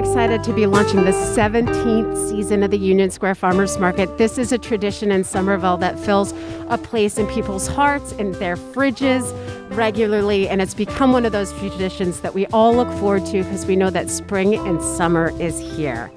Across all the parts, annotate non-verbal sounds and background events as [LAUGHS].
excited to be launching the 17th season of the Union Square Farmers Market. This is a tradition in Somerville that fills a place in people's hearts and their fridges regularly, and it's become one of those traditions that we all look forward to because we know that spring and summer is here.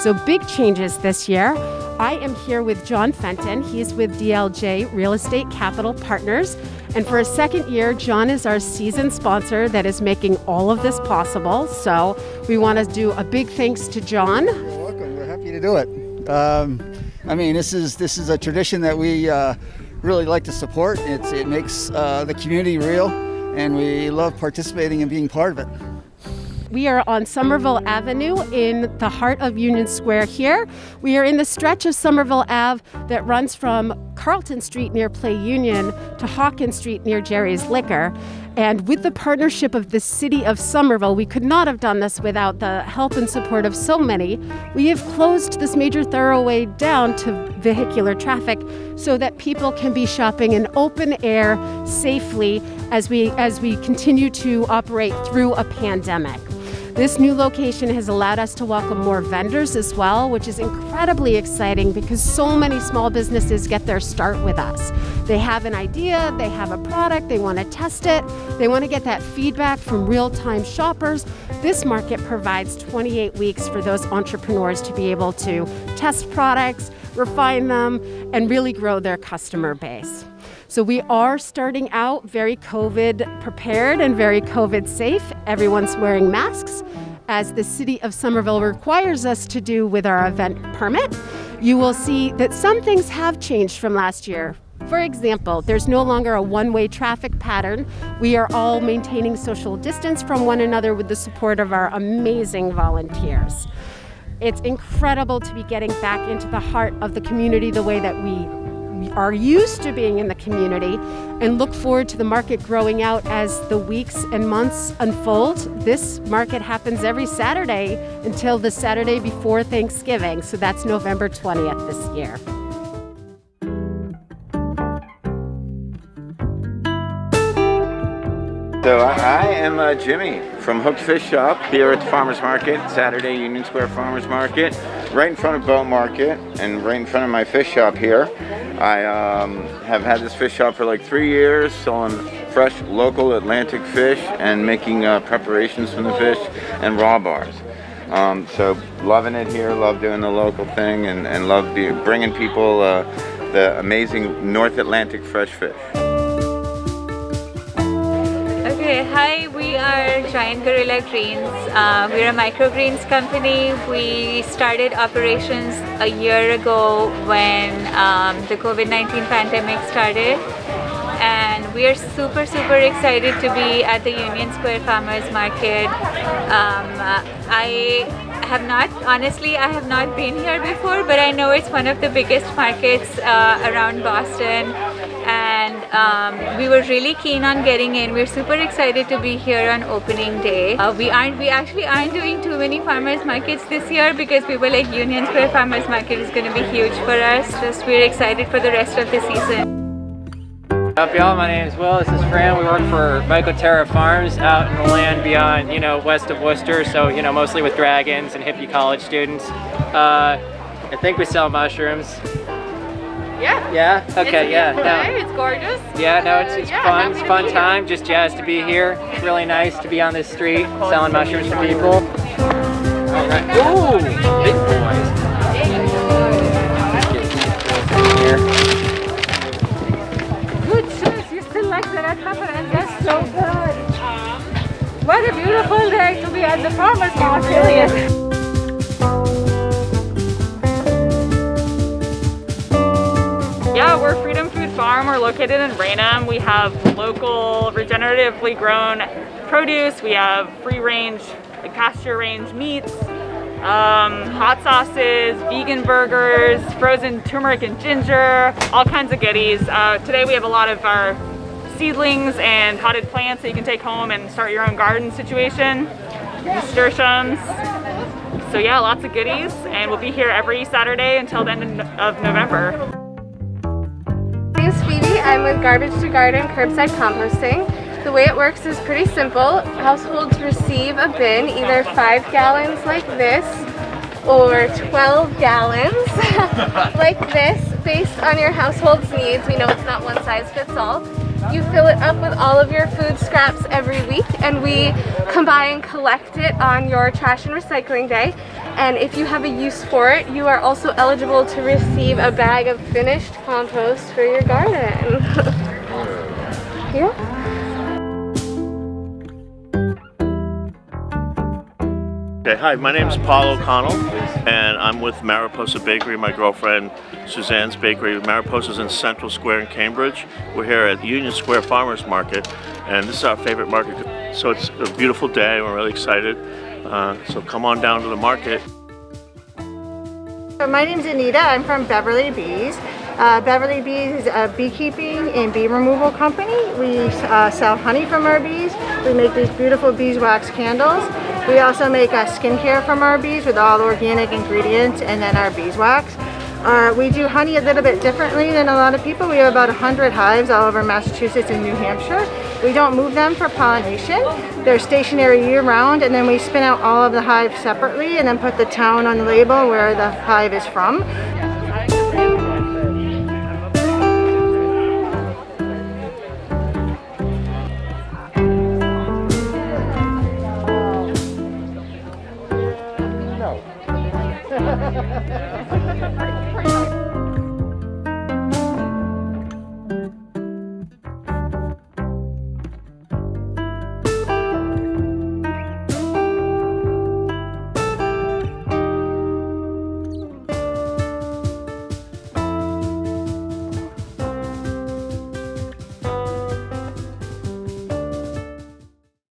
So, big changes this year. I am here with John Fenton. He's with DLJ Real Estate Capital Partners. And for a second year, John is our season sponsor that is making all of this possible. So we want to do a big thanks to John. You're welcome. We're happy to do it. Um, I mean, this is this is a tradition that we uh, really like to support. It's, it makes uh, the community real, and we love participating and being part of it. We are on Somerville Avenue in the heart of Union Square here. We are in the stretch of Somerville Ave that runs from Carlton Street near Play Union to Hawkins Street near Jerry's Liquor. And with the partnership of the city of Somerville, we could not have done this without the help and support of so many. We have closed this major thoroughway down to vehicular traffic so that people can be shopping in open air safely as we as we continue to operate through a pandemic. This new location has allowed us to welcome more vendors as well, which is incredibly exciting because so many small businesses get their start with us. They have an idea, they have a product, they want to test it, they want to get that feedback from real time shoppers. This market provides 28 weeks for those entrepreneurs to be able to test products, refine them, and really grow their customer base. So we are starting out very COVID prepared and very COVID safe. Everyone's wearing masks, as the city of Somerville requires us to do with our event permit. You will see that some things have changed from last year. For example, there's no longer a one way traffic pattern. We are all maintaining social distance from one another with the support of our amazing volunteers. It's incredible to be getting back into the heart of the community the way that we are used to being in the community and look forward to the market growing out as the weeks and months unfold. This market happens every Saturday until the Saturday before Thanksgiving, so that's November 20th this year. So I, am uh, Jimmy from Hooked Fish Shop here at the Farmers Market, Saturday Union Square Farmers Market, right in front of Bow Market and right in front of my fish shop here. I um, have had this fish shop for like three years, selling fresh local Atlantic fish and making uh, preparations from the fish and raw bars. Um, so loving it here, love doing the local thing and, and love be, bringing people uh, the amazing North Atlantic fresh fish. Are Giant Gorilla Greens. Uh, we're a microgreens company. We started operations a year ago when um, the COVID-19 pandemic started. And we are super, super excited to be at the Union Square Farmers Market. Um, I have not, honestly, I have not been here before, but I know it's one of the biggest markets uh, around Boston um, we were really keen on getting in. We're super excited to be here on opening day. Uh, we aren't, we actually aren't doing too many farmers markets this year because we were like Union Square Farmers Market is going to be huge for us. Just we're excited for the rest of the season. Up y'all, my name is Will, this is Fran. We work for michael Mycoterra Farms out in the land beyond, you know, west of Worcester. So, you know, mostly with dragons and hippie college students. Uh, I think we sell mushrooms. Yeah. Yeah. Okay. It's yeah. No. It's gorgeous. Yeah. No. It's, it's uh, yeah, fun. It's fun time. Here. Just jazzed to be here. It's really nice to be on this street selling mushrooms to people. All right. Ooh, located in Raynham. We have local, regeneratively grown produce. We have free range, like pasture range meats, um, hot sauces, vegan burgers, frozen turmeric and ginger, all kinds of goodies. Uh, today we have a lot of our seedlings and potted plants that you can take home and start your own garden situation, nasturtiums. So yeah, lots of goodies and we'll be here every Saturday until the end of November. I'm with Garbage to Garden Curbside Composting. The way it works is pretty simple. Households receive a bin, either 5 gallons like this or 12 gallons [LAUGHS] like this based on your household's needs. We know it's not one size fits all. You fill it up with all of your food scraps every week and we come by and collect it on your trash and recycling day. And if you have a use for it, you are also eligible to receive a bag of finished compost for your garden. [LAUGHS] yeah. Okay, hi, my name is Paul O'Connell, and I'm with Mariposa Bakery, my girlfriend Suzanne's Bakery. Mariposa's in Central Square in Cambridge. We're here at Union Square Farmers Market, and this is our favorite market. So it's a beautiful day, we're really excited. Uh, so come on down to the market. So my name's Anita, I'm from Beverly Bees. Uh, Beverly Bees is a beekeeping and bee removal company. We uh, sell honey from our bees. We make these beautiful beeswax candles. We also make uh, skincare from our bees with all organic ingredients and then our beeswax. Uh, we do honey a little bit differently than a lot of people. We have about 100 hives all over Massachusetts and New Hampshire. We don't move them for pollination. They're stationary year-round and then we spin out all of the hives separately and then put the town on the label where the hive is from. [LAUGHS]